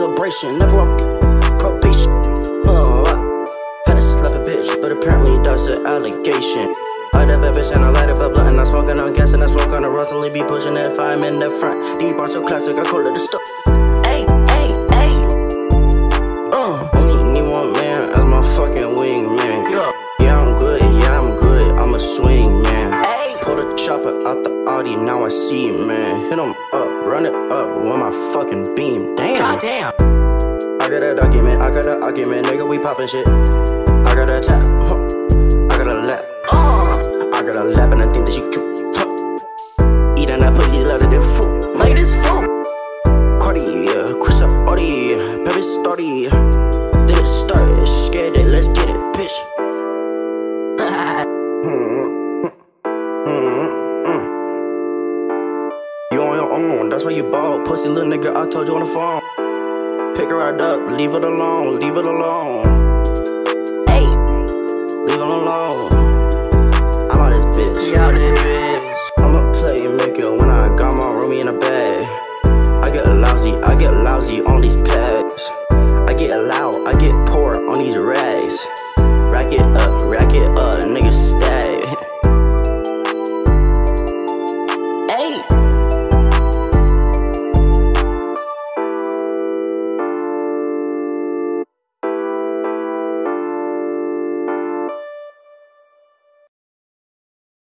celebration. Never on probation. Oh, uh, had to slap a bitch, but apparently that's an allegation. I that bad bitch and I light up a blunt and I'm smoking on gas and I smoke on the road. Only be pushing if I'm in the front. Deep bar so classic, I call it the stuff. Hey, hey, hey. Uh, only need one man as my fucking wingman. Yeah, yeah, I'm good, yeah, I'm good. I'm a swing man. Hey. Pull the chopper out the Audi, now I see, man. Hit 'em up, run it up with my fucking beam. Damn. Goddamn. I got a document, I got a argument, nigga, we poppin' shit. I got a tap, huh. I got a lap. Uh, I got a lap and I think that she cute. Huh. Eating that pussy louder than fruit. latest food. Cardi, yeah, Chris up, Audi, Pepper Starty. Did it start, scared it, let's get You on your own, that's why you ball. Pussy little nigga, I told you on the phone. Pick her right up, leave it alone, leave it alone.